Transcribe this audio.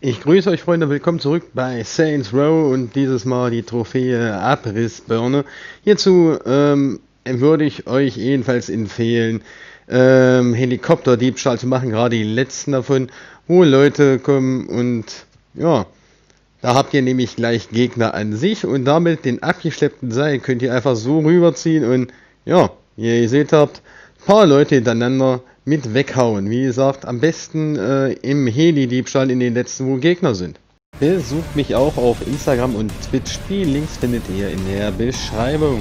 Ich grüße euch Freunde, willkommen zurück bei Saints Row und dieses Mal die Trophäe Abrissbirne. Hierzu ähm, würde ich euch ebenfalls empfehlen, ähm, Helikopterdiebstahl zu machen, gerade die letzten davon, wo Leute kommen und ja, da habt ihr nämlich gleich Gegner an sich und damit den abgeschleppten Seil könnt ihr einfach so rüberziehen und ja, wie ihr seht habt, paar Leute hintereinander mit weghauen. Wie gesagt, am besten äh, im Heli-Diebstahl in den letzten, wo Gegner sind. Besucht mich auch auf Instagram und Twitch. Die Links findet ihr in der Beschreibung.